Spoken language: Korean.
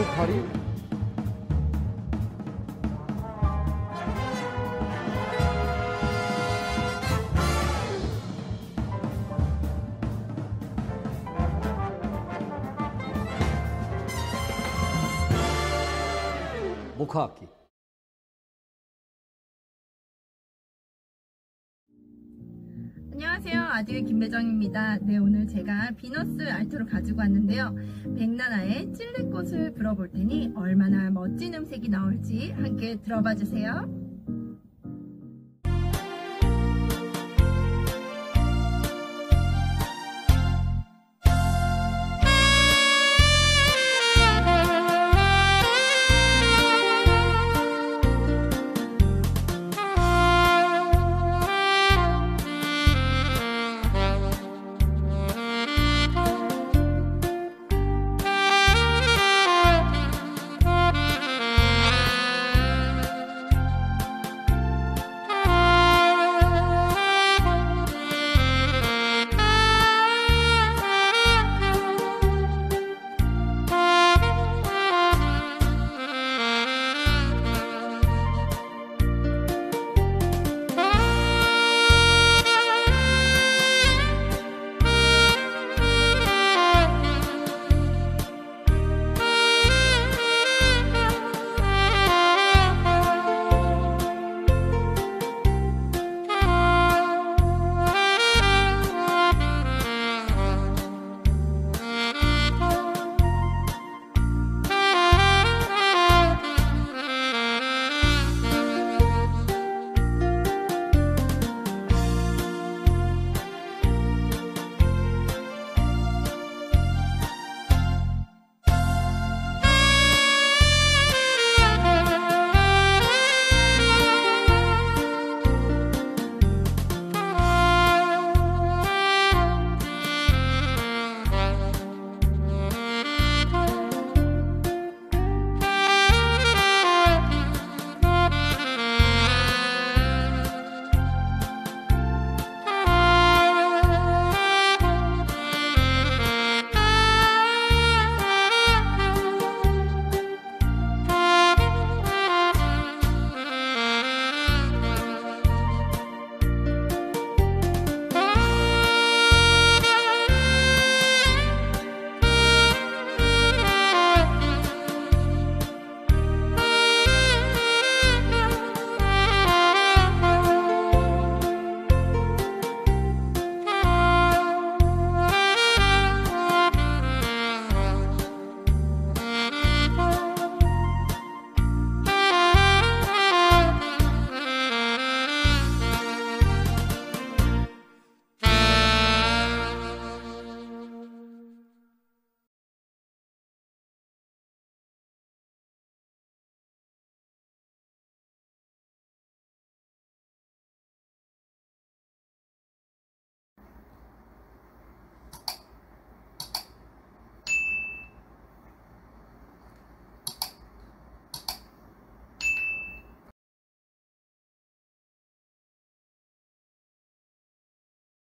나무파리 목화악기 안녕하세요. 아디의 김배정입니다. 네, 오늘 제가 비너스 알트로 가지고 왔는데요. 백나나의 찔레꽃을 불어볼 테니 얼마나 멋진 음색이 나올지 함께 들어봐 주세요.